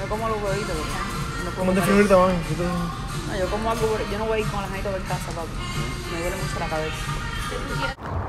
yo como los huevitos, ¿Cómo te comer- figurita, mami? No, yo como algo, yo no voy a ir con la gente en casa, papi. Me duele mucho la cabeza.